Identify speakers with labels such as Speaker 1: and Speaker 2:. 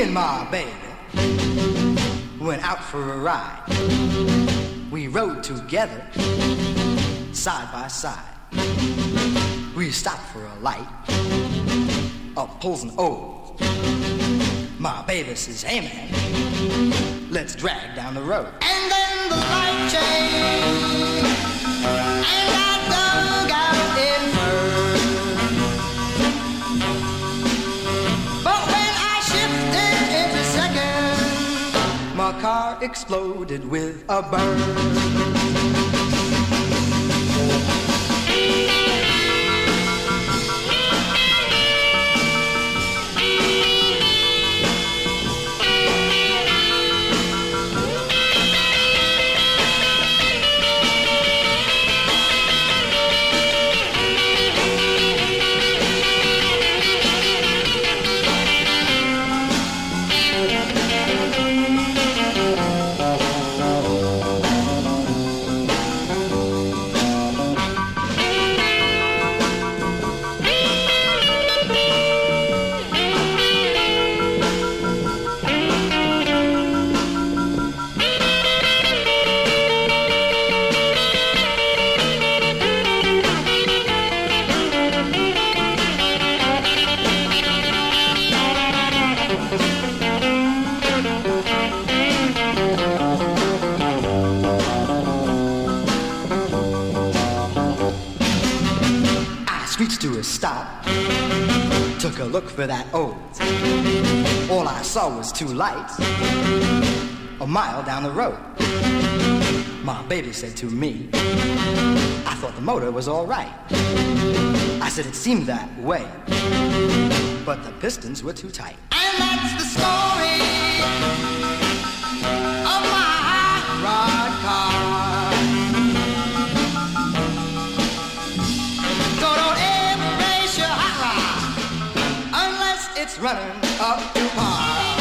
Speaker 1: Me and my baby went out for a ride. We rode together, side by side. We stopped for a light, up pulls and Olds. My baby says, hey man, let's drag down the road. And then the light changed, car exploded with a burn. To a stop, took a look for that Olds. All I saw was two lights a mile down the road. My baby said to me, I thought the motor was all right. I said it seemed that way, but the pistons were too tight. And that's the story it's running up to par.